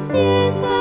This is my